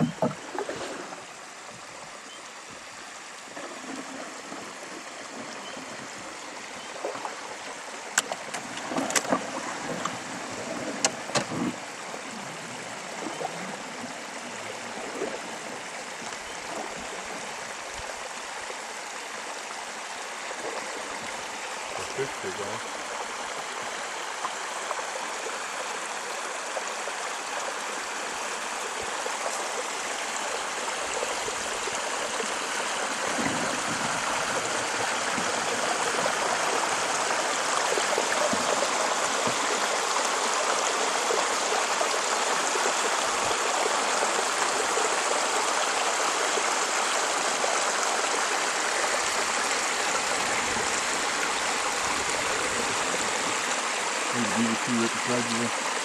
그렇 Need the give you two right beside you.